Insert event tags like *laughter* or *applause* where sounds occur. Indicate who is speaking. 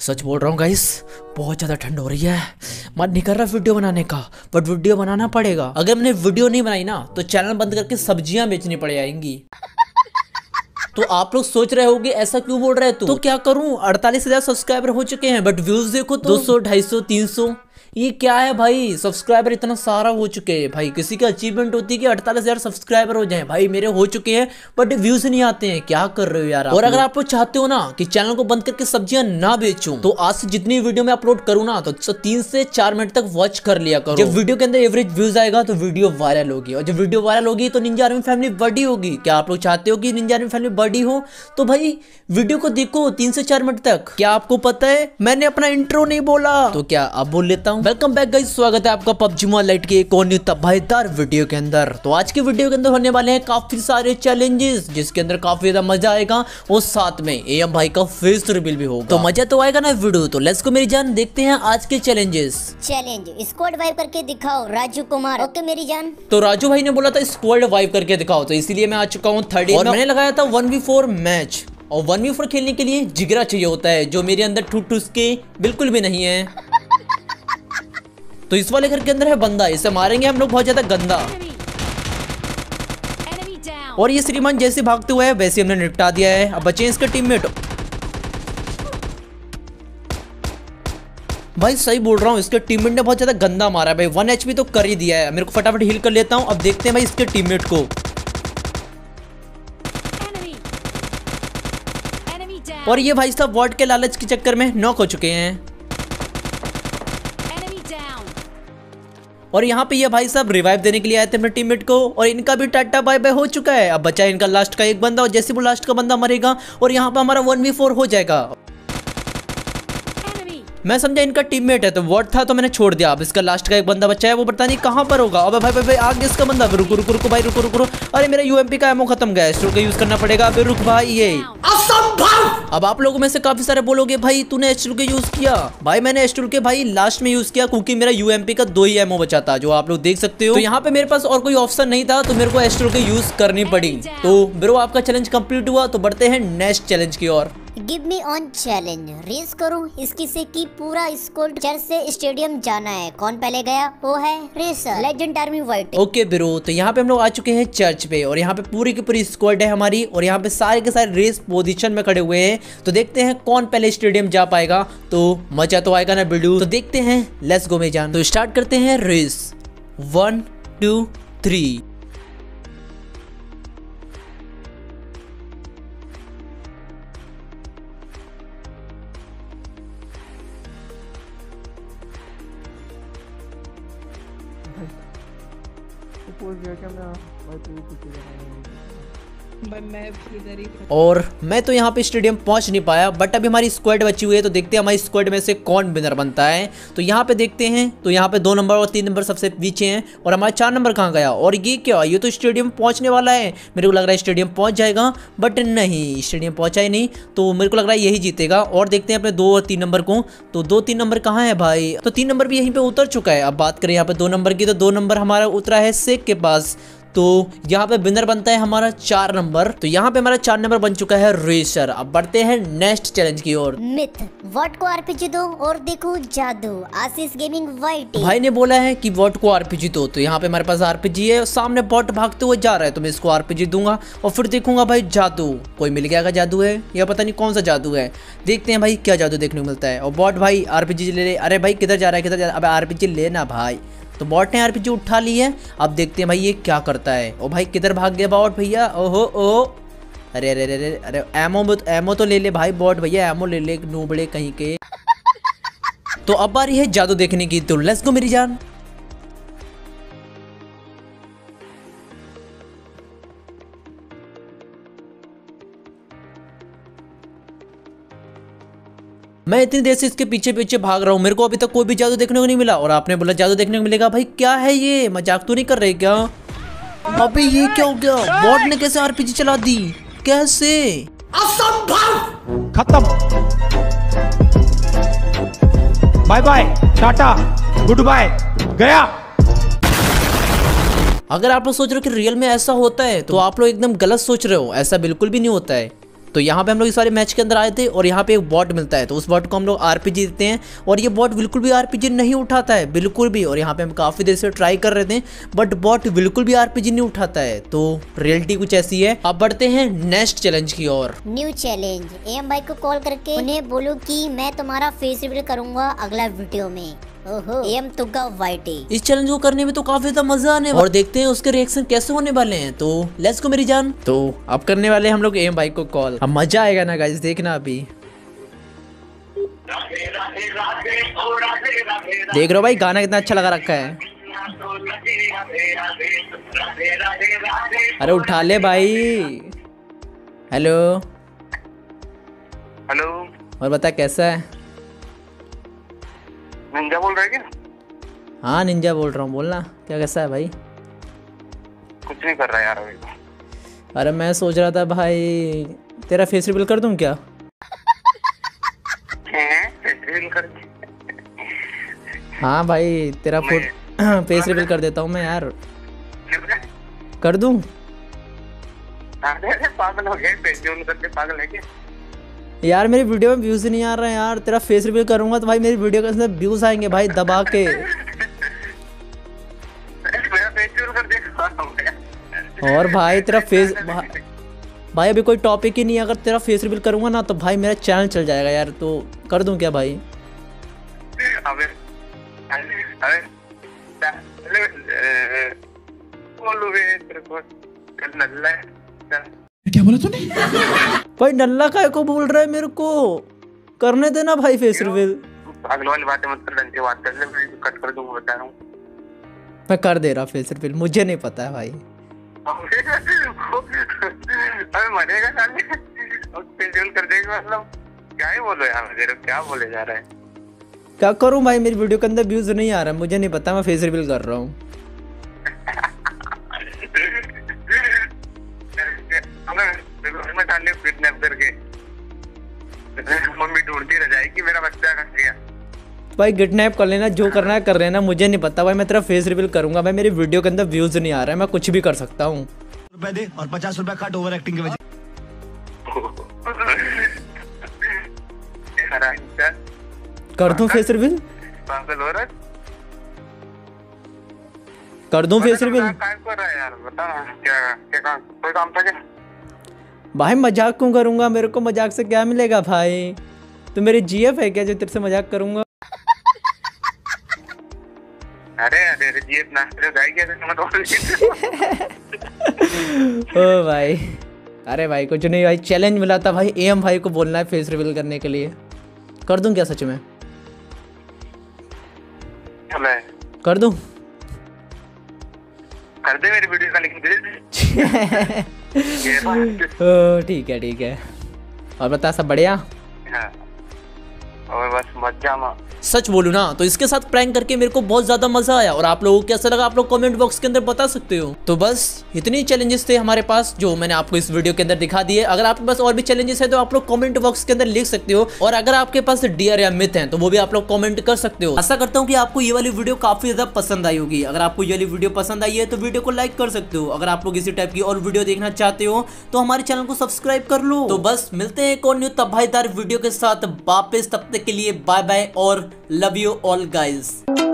Speaker 1: सच बोल रहा हूँ गाइस बहुत ज़्यादा ठंड हो रही है। मन नहीं कर रहा वीडियो बनाने का बट वीडियो बनाना पड़ेगा। अगर मैंने वीडियो नहीं बनाई ना तो चैनल बंद करके सब्ज़ियाँ बेचनी पड़ जाएँगी। तो आप लोग सोच रहे होगे ऐसा क्यों बोल रहे हो तो? क्या करूँ? अड़तालीस हज़ार सब्सक्राइबर हो चुके हैं बट व्यूज़ देखो तो 200 250 300 ये क्या है भाई? सब्सक्राइबर इतना सारा हो चुके हैं भाई। किसी की अचीवमेंट होती है कि अड़तालीस हज़ार सब्सक्राइबर हो जाए। भाई मेरे हो चुके हैं बट व्यूज़ नहीं आते हैं। क्या कर रहे हो यार और अगर आप लोग चाहते हो ना कि चैनल को बंद करके सब्ज़ियाँ ना बेचूं तो आज से जितनी वीडियो में अपलोड करूँ ना तो तीन से चार मिनट तक वॉच कर लिया करो। जब वीडियो के अंदर एवरेज व्यूज़ आएगा तो वीडियो वायरल होगी। और जब वीडियो वायरल होगी तो निंजा आर्मी फैमिली बड़ी होगी। क्या आप लोग चाहते हो कि निंजा आर्मी फैमिली बड़ी हो? तो भाई वीडियो को देखो तीन से चार मिनट तक। क्या आपको पता है? मैंने अपना इंट्रो नहीं बोला। तो क्या अब बोल लेता हूँ। वेलकम बैक गाइस स्वागत है आपका पबजी मोबाइल के एक और न्यू तबाहीदार वीडियो के अंदर। तो आज की वीडियो के अंदर होने वाले हैं काफ़ी सारे चैलेंजेस जिसके अंदर काफ़ी ज़्यादा मज़ा आएगा और साथ में एम भाई का फेस रिवील भी होगा। तो मज़ा तो आएगा ना वीडियो तो लेट्स को मेरी जान देखते हैं आज के चैलेंजेस
Speaker 2: चैलेंज स्क्वाड वाइप करके दिखाओ राजू कुमार। ओके मेरी जान।
Speaker 1: तो राजू भाई ने बोला था स्क्वाड वाइप करके दिखाओ तो इसीलिए मैं आ चुका हूँ थर्ड और मैंने लगाया था वन वी फोर मैच और वन वी फोर खेलने के लिए जिगरा चाहिए होता है जो मेरे अंदर ठूट ठूस के बिल्कुल भी नहीं है। तो इस वाले घर के अंदर है बंदा इसे मारेंगे हम लोग बहुत ज़्यादा गंदा। और ये श्रीमान जैसे भागते हुए है वैसे हमने निपटा दिया है। अब बचे इसके टीममेट भाई सही बोल रहा हूँ इसके टीममेट ने बहुत ज़्यादा गंदा मारा है भाई। वन एचपी तो कर ही दिया है। मेरे को फटाफट हिल कर लेता हूँ। अब देखते हैं भाई इसके टीममेट को। और ये भाई साहब वॉट के लालच के चक्कर में नॉक हो चुके हैं। और यहाँ पे ये भाई साहब रिवाइव देने के लिए आए थे अपने टीममेट को, और इनका भी टाटा बाय बाय हो चुका है। अब बचा है इनका लास्ट का एक बंदा, और जैसे वो लास्ट का बंदा मरेगा, और यहाँ पे हमारा वन वी फोर हो जाएगा। मैं समझा इनका टीममेट है तो वर्ड था तो मैंने छोड़ दिया। अब इसका लास्ट का एक बंदा बचा है वो पता नहीं कहाँ पर होगा। अबे भाई भाई भाई आगे इसका बंदा रुको रुको रुको भाई रुको रुको अरे मेरा यूएमपी का एमओ खत्म गया है का यूज़ करना पड़ेगा। अबे रुक भाई ये। असंभव! अब आप लोगों में से काफ़ी सारे बोलोगे भाई तूने एच के यूज़ किया। भाई मैंने एच के भाई लास्ट में यूज़ किया क्योंकि मेरा यूएमपी का दो ही एमओ बचा था जो आप लोग देख सकते हो। तो यहाँ पे मेरे पास और कोई ऑप्शन नहीं था तो मेरे को एच के यूज़ करनी पड़ी। तो ब्रो आपका चैलेंज कंप्लीट हुआ तो बढ़ते हैं नेक्स्ट चैलेंज की ओर।
Speaker 2: Give me on challenge race करूँ, इसकी से की पूरा स्कूल चर्च से स्टेडियम जाना है। कौन पहले गया? वो है racer legend army white
Speaker 1: okay bro तो यहाँ पे हम लोग आ चुके हैं चर्च पे और यहाँ पे पूरी की पूरी स्क्वाड है हमारी और यहाँ पे सारे के सारे रेस पोजिशन में खड़े हुए हैं। तो देखते हैं कौन पहले स्टेडियम जा पाएगा। तो मज़ा तो आएगा ना बिल्डू तो देखते हैं लेट्स गो में जान तो स्टार्ट करते हैं race one two three
Speaker 3: suppose गया क्या मैं भाई तू पीछे जा रहा है
Speaker 1: और मैं तो यहाँ पे स्टेडियम पहुँच नहीं पाया बट अभी हमारी स्क्वाड बची हुई है तो देखते हैं हमारी स्क्वाड में से कौन विनर बनता है। तो यहाँ पे देखते हैं तो यहाँ पे दो नंबर और तीन नंबर सबसे पीछे हैं, और हमारा चार नंबर कहाँ गया? और ये क्या, ये तो स्टेडियम पहुँचने वाला है। मेरे को लग रहा है स्टेडियम पहुँच जाएगा बट नहीं, स्टेडियम पहुँचा ही नहीं। तो मेरे को लग रहा है यही जीतेगा, और देखते हैं अपने दो और तीन नंबर को। तो दो तीन नंबर कहाँ है भाई? तो तीन नंबर भी यहीं पे उतर चुका है। अब बात करें यहाँ पे दो नंबर की तो दो नंबर हमारा उतरा है सेक के पास। तो यहाँ पे विनर बनता है हमारा चार नंबर तो यहाँ पे हमारा चार नंबर बन चुका है रेसर अब बढ़ते हैं नेक्स्ट चैलेंज की ओर।
Speaker 2: मिथ वॉट को आरपीजी दो और देखो जादू? आशीष गेमिंग वाइट
Speaker 1: भाई ने बोला है कि वॉट को आरपीजी दो तो यहाँ पे हमारे पास आरपीजी है। सामने बॉट भागते हुए जा रहा है तो मैं इसको आरपीजी दूँगा और फिर देखूँगा भाई जादू। कोई मिल गया जादू है? या पता नहीं कौन सा जादू है। देखते हैं भाई क्या जादू देखने को मिलता है। और बॉट भाई आरपीजी ले ले अरे भाई किधर जा रहा है किधर जा रहा है? अब आरपीजी लेना भाई। तो बॉट ने आरपीजी उठा ली है। अब देखते हैं भाई ये क्या करता है। ओ भाई, किधर भाग गया बॉट भैया? ओहो, ओ। अरे अरे अरे अरे एमो एमो तो ले ले भाई बॉट भैया एमो ले ले नूबड़े कहीं के। तो अब बारी है जादू देखने की तो लेट्स गो मेरी जान। मैं इतनी देर से इसके पीछे पीछे भाग रहा हूँ मेरे को अभी तक कोई भी जादू देखने को नहीं मिला। और आपने बोला जादू देखने को मिलेगा। भाई क्या है ये? मज़ाक तो नहीं कर रहे क्या? अबे ये क्या हो गया? बॉट ने कैसे आरपीजी चला दी? कैसे?
Speaker 3: असंभव! खत्म। Bye bye tata goodbye गया।
Speaker 1: अगर आप लोग सोच रहे हो कि रियल में ऐसा होता है तो आप लोग एकदम गलत सोच रहे हो। ऐसा बिल्कुल भी नहीं होता है। तो यहाँ पे हम लोग इस वाले मैच के अंदर आए थे और यहाँ पे एक बॉट मिलता है। तो उस बॉट को हम लोग आरपीजी देते हैं और ये बॉट बिल्कुल भी आरपीजी नहीं उठाता है, बिल्कुल भी। और यहाँ पे हम काफ़ी देर से ट्राई कर रहे थे बट बॉट बिल्कुल भी आरपीजी नहीं उठाता है। तो रियलिटी कुछ ऐसी है। अब बढ़ते हैं नेक्स्ट चैलेंज की ओर।
Speaker 2: न्यू चैलेंज एम भाई को कॉल करके उन्हें बोलो कि मैं तुम्हारा फेस रिवील करूँगा अगला वीडियो में। ओहो एम तुगा वाइटी।
Speaker 1: इस चैलेंज को करने में तो काफ़ी ज़्यादा मज़ा आने और देखते हैं उसके रिएक्शन कैसे होने वाले हैं। तो लेट्स को मेरी जान। तो अब करने वाले हम लोग एम भाई को कॉल अब मज़ा आएगा ना गाइस देखना अभी। देख रहे हो भाई गाना कितना अच्छा लगा रखा है। अरे उठा ले भाई। हेलो
Speaker 4: हेलो
Speaker 1: और बता कैसा है?
Speaker 4: निंजा बोल रहे क्या?
Speaker 1: हाँ निंजा बोल रहा हूँ बोलना। क्या कैसा है भाई?
Speaker 4: कुछ नहीं कर रहा यार अभी तो।
Speaker 1: अरे मैं सोच रहा था भाई तेरा फेस रिवील कर दूँ क्या?
Speaker 4: कर
Speaker 1: हाँ भाई तेरा फुट फेस रिवील कर देता हूँ मैं यार। कर दूँ।
Speaker 4: अरे पागल हो गए फेस्टिवल करके पागल है क्या?
Speaker 1: यार, मेरी वीडियो में व्यूज़ नहीं आ रहे हैं यार। तेरा फेस रिवील करूँगा तो भाई मेरी वीडियो के अंदर व्यूज़ आएँगे भाई, दबा के। और भाई, तेरा फेस भाई, अभी कोई टॉपिक ही नहीं अगर तेरा फेस रिवील करूँगा ना तो भाई मेरा चैनल चल जाएगा यार। तो कर दूँ क्या भाई?
Speaker 4: अबे अरे अरे अरे बोलू बे
Speaker 1: भाई नल्ला काय को बोल रहा है मेरे को। करने देना भाई फेस रिवील
Speaker 4: पागल वाली बातें मत कर से बात कर ले मैं कट कर दूँगा बता रहा हूँ।
Speaker 1: मैं कर दे रहा फेस रिवील मुझे नहीं पता है भाई।
Speaker 4: अबे मरेगा साले और फेस्टिवल कर देगा मतलब। क्या ही बोलो यार मेरे क्या बोले जा रहा है।
Speaker 1: क्या करूँ भाई मेरी वीडियो के अंदर व्यूज़ नहीं आ रहा मुझे नहीं पता मैं फेस रिवील कर रहा हूँ।
Speaker 4: मम्मी ढूंढती रह जाएगी मेरा बच्चा कहाँ गया।
Speaker 1: भाई किडनैप कर लेना जो करना है कर लेना मुझे नहीं पता। भाई मैं तेरा फेस रिवील करूँगा भाई मेरी वीडियो के अंदर व्यूज़ नहीं आ रहा है मैं कुछ भी कर सकता हूँ।
Speaker 3: रुपए दे और पचास रुपए कट ओवर एक्टिंग की वजह
Speaker 1: कर दूँ फेस रिवील
Speaker 4: हो है?
Speaker 1: कर दूँ फेस रिवील
Speaker 4: काय कर रहा है यार? बता क्या क्या काम कोई काम था क्या?
Speaker 1: भाई मज़ाक क्यों करूँगा? मेरे को मज़ाक से क्या मिलेगा भाई? तो मेरी जीएफ है क्या जो तेरे से मज़ाक करूँगा?
Speaker 4: अरे अरे जीएफ मत *laughs*
Speaker 1: ओ भाई। अरे भाई कुछ नहीं भाई चैलेंज मिला था भाई एम भाई को बोलना है फेस रिवील करने के लिए। कर दूँ क्या सच में? कर दूँ?
Speaker 4: कर दे मेरी वीडियो का लिंक दे *laughs* *laughs* *laughs*
Speaker 1: ठीक है ठीक है। और बता सब बढ़िया?
Speaker 4: हाँ। बस
Speaker 1: सच बोलूँ ना तो इसके साथ प्रैंक करके मेरे को बहुत ज़्यादा मज़ा आया, और आप लोगों को कैसा लगा आप लोग कमेंट बॉक्स के अंदर बता सकते हो? तो बस, इतनी चैलेंजेस थे हमारे पास, जो मैंने आपको इस वीडियो के अंदर दिखा दिए। अगर आपके पास और भी चैलेंजेस है तो आप लोग कमेंट बॉक्स के अंदर लिख सकते हो, और अगर आपके पास डियर या मिथ है तो वो भी आप लोग कॉमेंट कर सकते हो। आशा करता हूँ की आपको ये वाली वीडियो काफ़ी ज़्यादा पसंद आई होगी। अगर आपको ये वाली वीडियो पसंद आई है तो वीडियो को लाइक कर सकते हो। अगर आप लोग इसी टाइप की और वीडियो देखना चाहते हो तो हमारे चैनल को सब्सक्राइब कर लो। तो बस, मिलते हैं एक और न्यू तबाहीदार वीडियो के साथ। वापस, तब तक के लिए बाय बाय और लव यू ऑल गाइज़